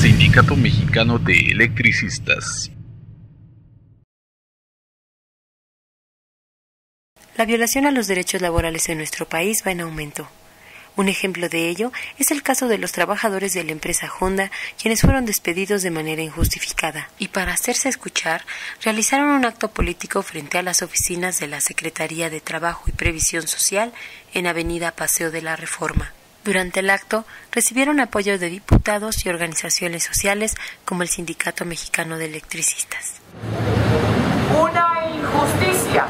Sindicato Mexicano de Electricistas. La violación a los derechos laborales en nuestro país va en aumento. Un ejemplo de ello es el caso de los trabajadores de la empresa Honda, quienes fueron despedidos de manera injustificada, y para hacerse escuchar, realizaron un acto político frente a las oficinas de la Secretaría de Trabajo y Previsión Social en Avenida Paseo de la Reforma. Durante el acto recibieron apoyo de diputados y organizaciones sociales como el Sindicato Mexicano de Electricistas. Una injusticia,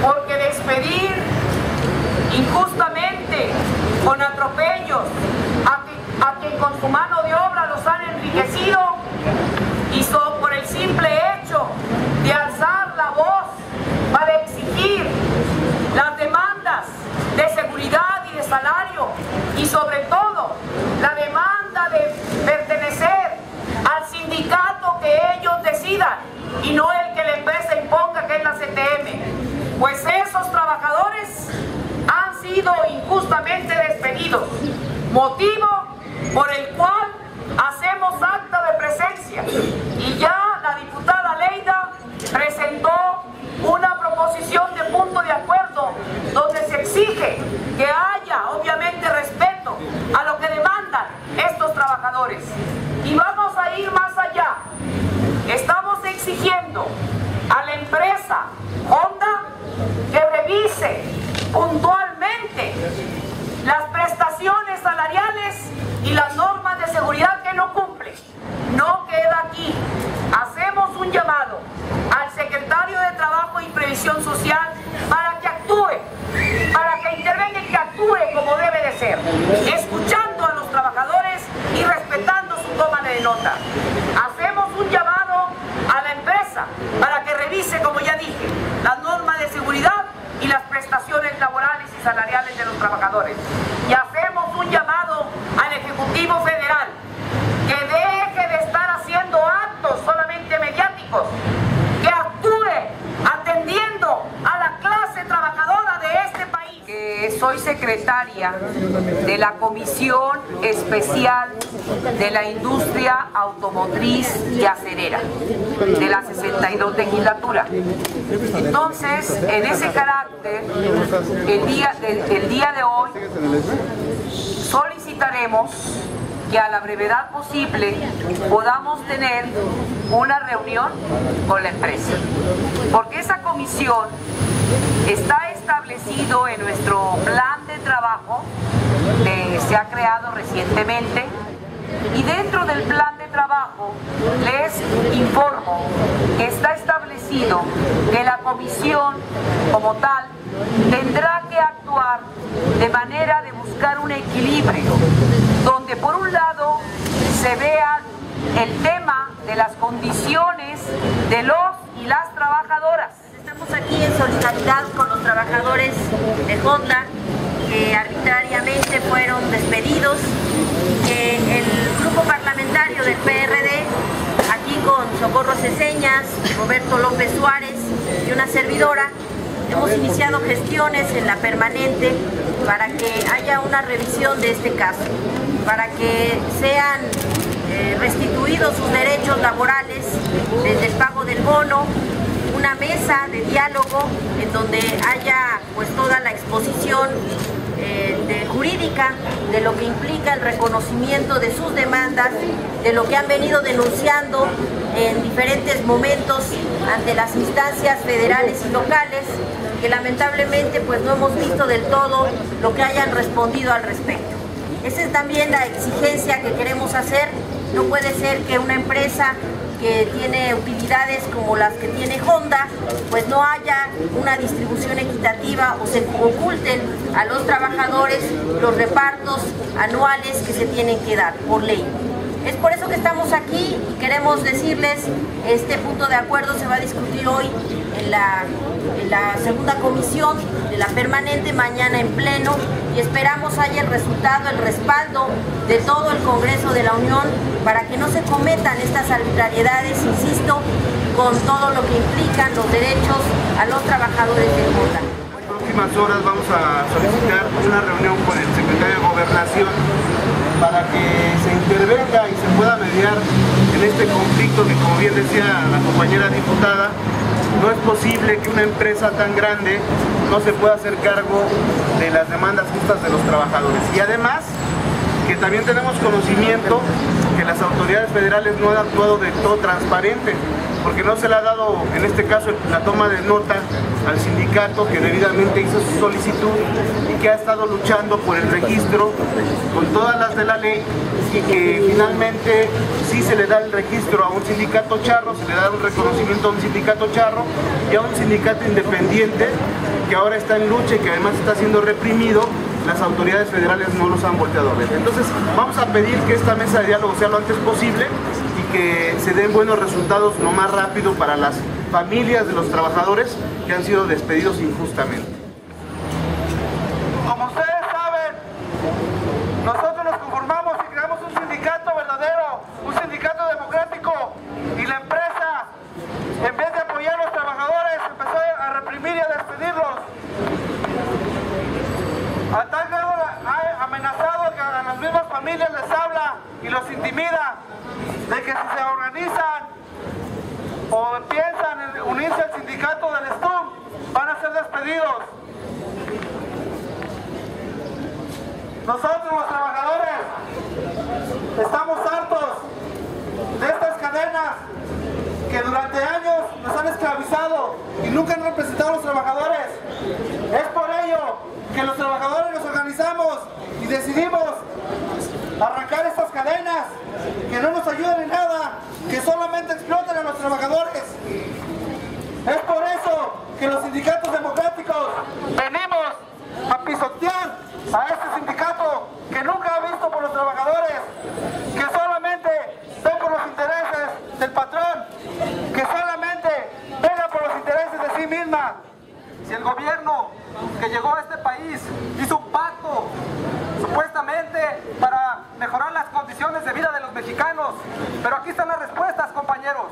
porque despedir injustamente, con atropellos, a, que, a quien con su mano de obra los han enriquecido y so, por el simple hecho de alzar la voz para exigir las demandas de seguridad y de salario y sobre todo la demanda de pertenecer al sindicato que ellos decidan y no el que la empresa imponga que es la CTM. Pues esos trabajadores han sido injustamente despedidos, motivo por el cual hacemos acta de presencia y ya la diputada Leida presentó una proposición de punto de acuerdo donde se exige que haya obviamente respeto a lo que demandan estos trabajadores. Y vamos a ir más allá. Estamos exigiendo a la empresa Honda que revise puntualmente las prestaciones salariales y las normas de seguridad que no cumple. No queda aquí. Hacemos un llamado al secretario de Trabajo y Previsión Social para que actúe, para que intervenga y que actúe como debe de ser, escuchando a los trabajadores y respetando su toma de nota. Hacemos un llamado a la empresa para que revise, como ya dije, las normas de seguridad y las prestaciones laborales y salariales de los trabajadores. Y hacemos un llamado al Ejecutivo Federal que deje de estar haciendo actos solamente mediáticos, que actúe atendiendo a la clase trabajadora de este país. Que soy secretaria de la Comisión Especial de la Industria Automotriz y Acerera de la 62 legislatura. Entonces, en ese carácter, el día de, hoy solicitaremos que a la brevedad posible podamos tener una reunión con la empresa. Porque esa comisión está establecido en nuestro plan de trabajo que se ha creado recientemente y dentro del plan de trabajo les informo que está establecido que la comisión como tal tendrá que actuar de manera de buscar un equilibrio, donde por un lado se vea el tema de las condiciones de los y las trabajadoras. Aquí en solidaridad con los trabajadores de Honda que arbitrariamente fueron despedidos, que el grupo parlamentario del PRD, aquí con Socorro Ceseñas, Roberto López Suárez y una servidora, hemos iniciado gestiones en la permanente para que haya una revisión de este caso, para que sean eh, restituidos sus derechos laborales desde el pago del bono, una mesa de diálogo en donde haya pues toda la exposición eh, de jurídica de lo que implica el reconocimiento de sus demandas, de lo que han venido denunciando en diferentes momentos ante las instancias federales y locales, que lamentablemente pues no hemos visto del todo lo que hayan respondido al respecto. Esa es también la exigencia que queremos hacer. No puede ser que una empresa que tiene utilidades como las que tiene Honda, pues no haya una distribución equitativa o se oculten a los trabajadores los repartos anuales que se tienen que dar por ley. Es por eso que estamos aquí y queremos decirles, este punto de acuerdo se va a discutir hoy en la, en segunda comisión de la permanente, mañana en pleno, y esperamos haya el resultado, el respaldo de todo el Congreso de la Unión para que no se cometan estas arbitrariedades, insisto, con todo lo que implican los derechos a los trabajadores del Honda. próximas horas vamos a solicitar una reunión con el secretario de Gobernación para que se intervenga y se pueda mediar en este conflicto que como bien decía la compañera diputada, no es posible que una empresa tan grande no se pueda hacer cargo de las demandas justas de los trabajadores. Y además, que también tenemos conocimiento que las autoridades federales no han actuado de todo transparente, porque no se le ha dado, en este caso, la toma de nota al sindicato que debidamente hizo su solicitud y que ha estado luchando por el registro con todas las de la ley y que finalmente sí se le da el registro a un sindicato charro, se le da un reconocimiento a un sindicato charro y a un sindicato independiente que ahora está en lucha y que además está siendo reprimido las autoridades federales no los han volteado a ver. Entonces vamos a pedir que esta mesa de diálogo sea lo antes posible y que se den buenos resultados lo más rápido para las familias de los trabajadores que han sido despedidos injustamente. Como ustedes saben, nosotros nos conformamos y creamos un sindicato verdadero, un sindicato democrático y la empresa, en vez de apoyar a los trabajadores, empezó a reprimir y a despedirlos. A tal grado ha amenazado que a las mismas familias les habla y los intimida de que si se organizan o piensan en unirse al sindicato del STUM, van a ser despedidos. Nosotros los trabajadores estamos hartos de estas cadenas que durante años nos han esclavizado y nunca han representado a los trabajadores. Es por ello que los trabajadores nos organizamos y decidimos arrancar estas cadenas que no nos ayudan en nada, que solamente explotan a los trabajadores. Es por eso que los sindicatos democráticos venimos a pisotear a este sindicato que nunca ha visto por los trabajadores, que solamente ve por los intereses del patrón, que solamente vela por los intereses de sí misma. Si el gobierno que llegó a este país hizo un pacto supuestamente para mejorar las condiciones de vida de los mexicanos, pero aquí están las respuestas, compañeros.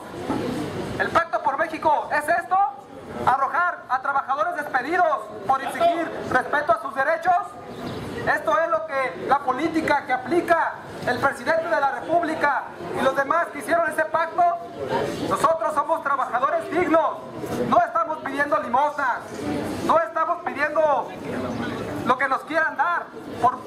¿El es esto? ¿Arrojar a trabajadores despedidos por exigir respeto a sus derechos? Esto es lo que la política que aplica el presidente de la República y los demás que hicieron ese pacto. Nosotros somos trabajadores dignos. No estamos pidiendo limosnas. No estamos pidiendo lo que nos quieran dar por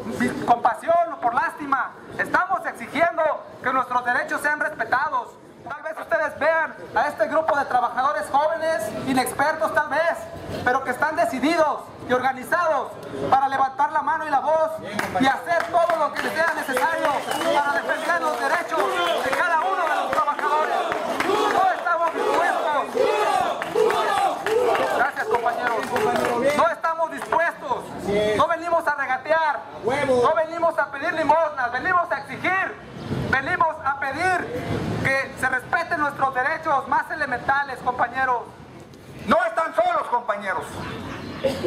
compasión o por lástima. Estamos exigiendo que nuestros derechos sean respetados. Tal vez ustedes vean a este grupo de trabajadores jóvenes, inexpertos tal vez, pero que están decididos y organizados para levantar la mano y la voz y hacer todo lo que sea necesario para defender los derechos de cada uno de los trabajadores. No estamos dispuestos. Gracias compañeros. No estamos dispuestos. No venimos a regatear. No venimos a pedir limosnas. Venimos a exigir. Venimos a pedir que se respeten nuestros derechos más elementales, compañeros. No están solos, compañeros.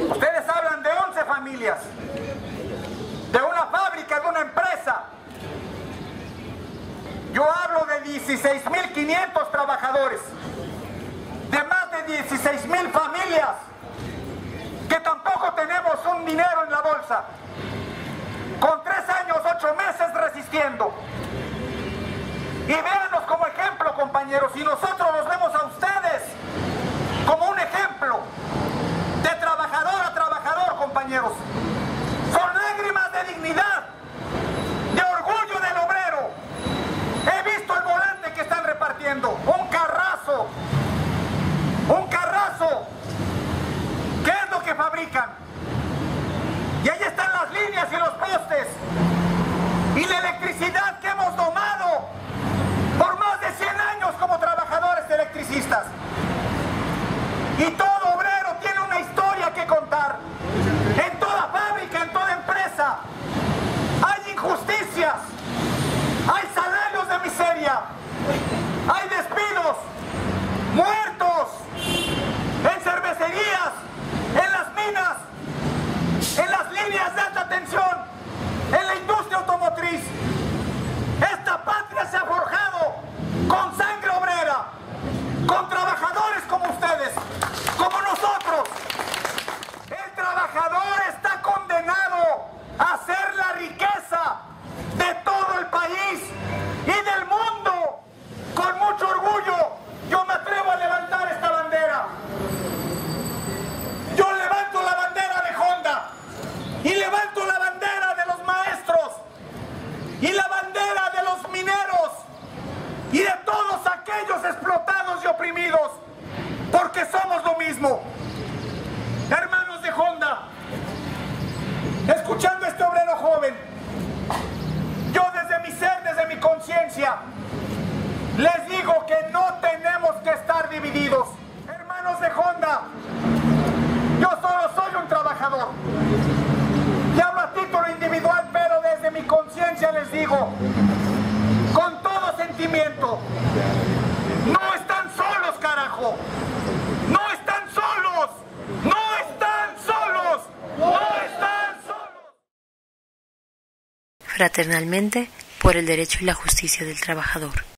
Ustedes hablan de 11 familias, de una fábrica, de una empresa. Yo hablo de 16.500 trabajadores, de más de 16.000 familias, que tampoco tenemos un dinero en la bolsa, con tres años, ocho meses resistiendo. Y ejemplo, compañeros, y nosotros los vemos Fraternalmente, por el derecho y la justicia del trabajador.